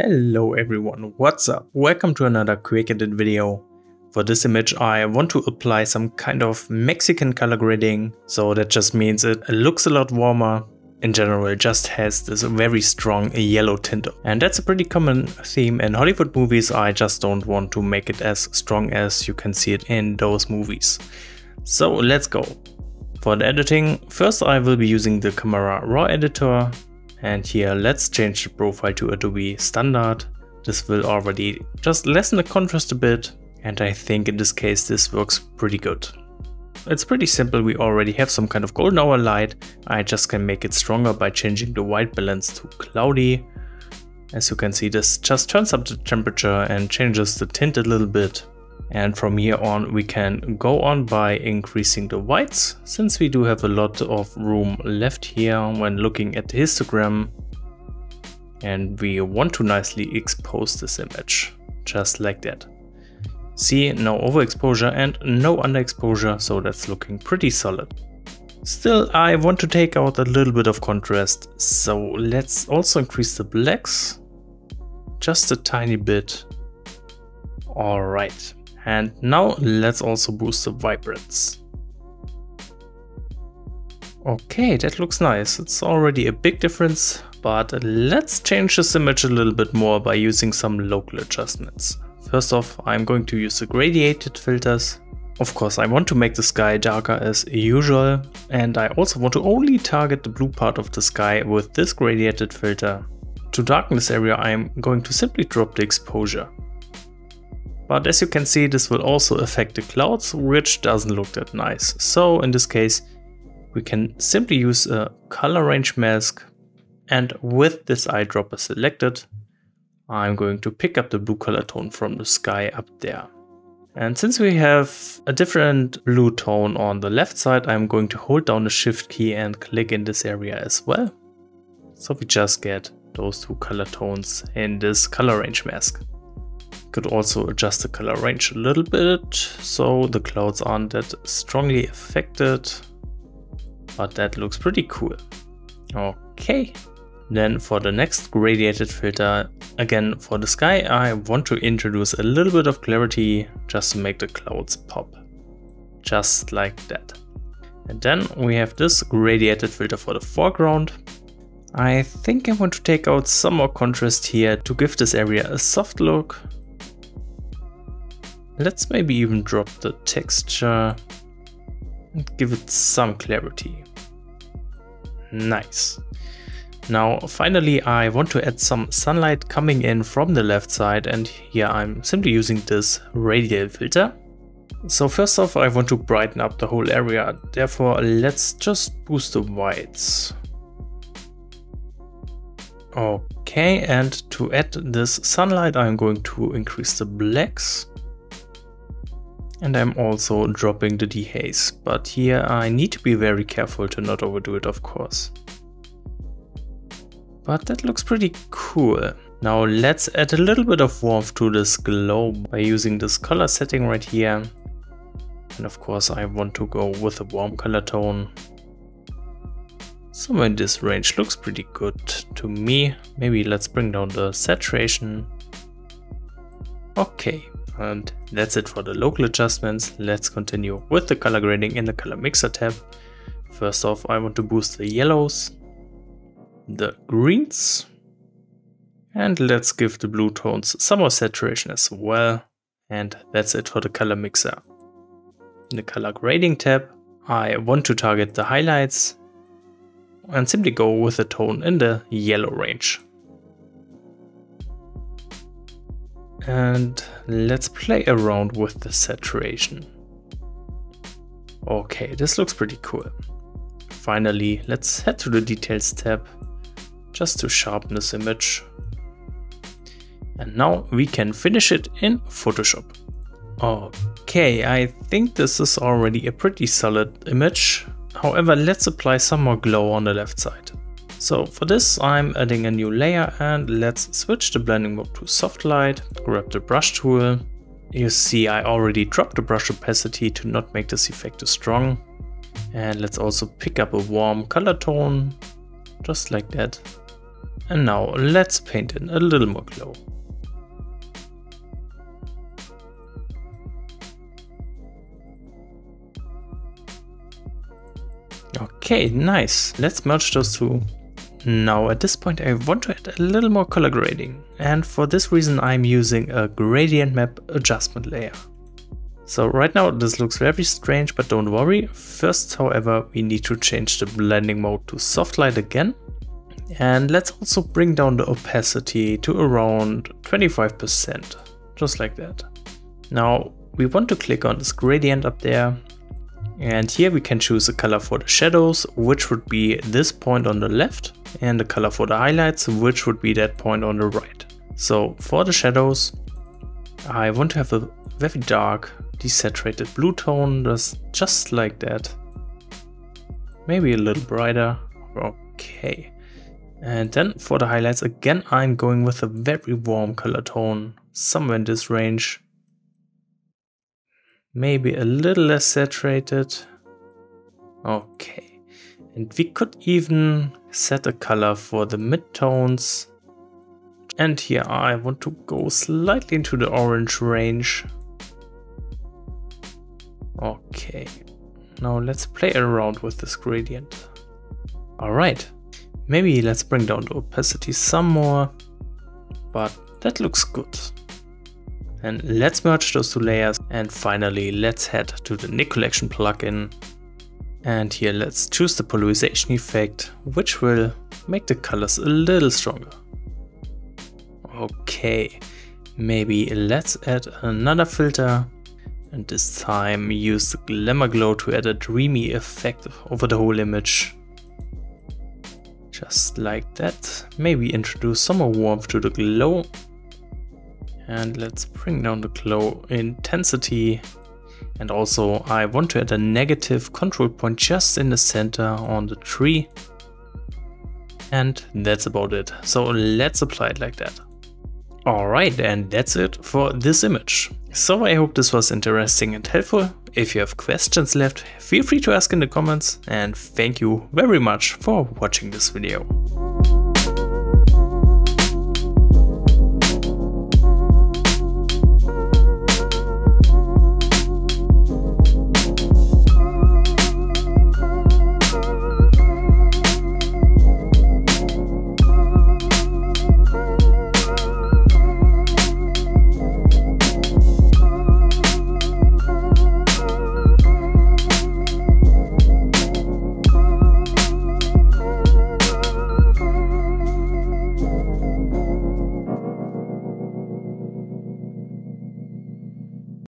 Hello everyone, what's up? Welcome to another quick edit video. For this image I want to apply some kind of Mexican color grading, so that just means it looks a lot warmer. In general just has this very strong yellow tint and that's a pretty common theme in Hollywood movies, I just don't want to make it as strong as you can see it in those movies. So let's go. For the editing, first I will be using the Camera Raw editor and here let's change the profile to Adobe Standard. This will already just lessen the contrast a bit and I think in this case this works pretty good. It's pretty simple, we already have some kind of golden hour light. I just can make it stronger by changing the white balance to cloudy. As you can see this just turns up the temperature and changes the tint a little bit. And from here on we can go on by increasing the whites, since we do have a lot of room left here when looking at the histogram. And we want to nicely expose this image, just like that. See, no overexposure and no underexposure, so that's looking pretty solid. Still, I want to take out a little bit of contrast, so let's also increase the blacks, just a tiny bit. Alright, and now let's also boost the vibrance. Okay, that looks nice. It's already a big difference, but let's change this image a little bit more by using some local adjustments. First off, I'm going to use the gradiated filters. Of course, I want to make the sky darker as usual, and I also want to only target the blue part of the sky with this gradiated filter. To darken this area, I'm going to simply drop the exposure. But as you can see, this will also affect the clouds, which doesn't look that nice. So in this case, we can simply use a color range mask. And with this eyedropper selected, I'm going to pick up the blue color tone from the sky up there. And since we have a different blue tone on the left side, I'm going to hold down the shift key and click in this area as well. So we just get those two color tones in this color range mask. Could also adjust the color range a little bit so the clouds aren't that strongly affected. But that looks pretty cool. Okay. Then for the next gradiated filter, again for the sky, I want to introduce a little bit of clarity just to make the clouds pop. Just like that. And then we have this gradiated filter for the foreground. I think I want to take out some more contrast here to give this area a soft look Let's maybe even drop the texture and give it some clarity. Nice. Now finally I want to add some sunlight coming in from the left side and here I'm simply using this radial filter. So first off I want to brighten up the whole area, therefore let's just boost the whites. Okay, and to add this sunlight I'm going to increase the blacks. And I'm also dropping the dehaze, but here I need to be very careful to not overdo it of course. But that looks pretty cool. Now let's add a little bit of warmth to this glow by using this color setting right here. And of course I want to go with a warm color tone. Somewhere in this range looks pretty good to me. Maybe let's bring down the saturation. Okay, and that's it for the local adjustments. Let's continue with the color grading in the color mixer tab. First off, I want to boost the yellows, the greens, and let's give the blue tones some more saturation as well. And that's it for the color mixer. In the color grading tab, I want to target the highlights and simply go with a tone in the yellow range. And let's play around with the saturation. Okay, this looks pretty cool. Finally, let's head to the details tab just to sharpen this image. And now we can finish it in Photoshop. Okay, I think this is already a pretty solid image. However, let's apply some more glow on the left side. So for this I'm adding a new layer and let's switch the blending mode to soft light, grab the brush tool. You see I already dropped the brush opacity to not make this effect too strong. And let's also pick up a warm color tone, just like that. And now let's paint in a little more glow. Okay, nice. Let's merge those two. Now at this point I want to add a little more color grading and for this reason I'm using a gradient map adjustment layer. So right now this looks very strange but don't worry. First however we need to change the blending mode to soft light again and let's also bring down the opacity to around 25% just like that. Now we want to click on this gradient up there and here we can choose a color for the shadows, which would be this point on the left, and the color for the highlights, which would be that point on the right. So for the shadows, I want to have a very dark, desaturated blue tone, just like that. Maybe a little brighter. Okay. And then for the highlights, again, I'm going with a very warm color tone, somewhere in this range maybe a little less saturated. Okay. And we could even set a color for the midtones. And here I want to go slightly into the orange range. Okay. Now let's play around with this gradient. Alright. Maybe let's bring down the opacity some more. But that looks good. And let's merge those two layers and finally let's head to the Nik Collection plugin. And here let's choose the polarization effect, which will make the colors a little stronger. Okay, maybe let's add another filter and this time use the Glamour Glow to add a dreamy effect over the whole image. Just like that. Maybe introduce some more warmth to the glow and let's bring down the glow intensity. And also I want to add a negative control point just in the center on the tree. And that's about it. So let's apply it like that. Alright, and that's it for this image. So I hope this was interesting and helpful. If you have questions left, feel free to ask in the comments and thank you very much for watching this video.